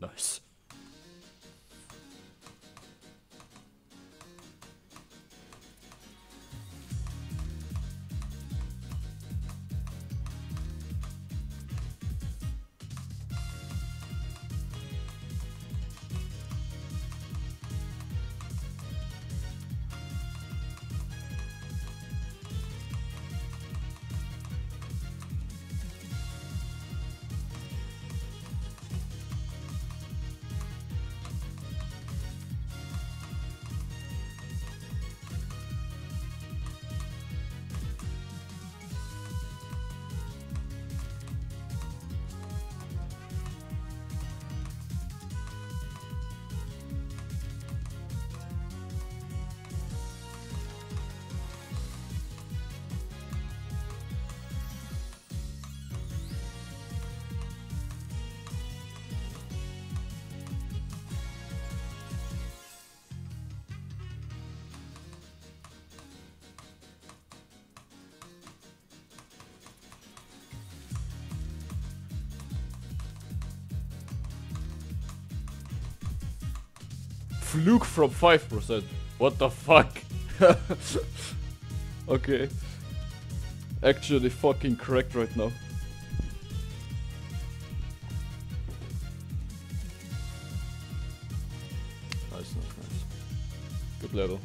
Nice. Fluke from 5%. What the fuck? okay. Actually fucking correct right now. Nice, nice, nice. Good level.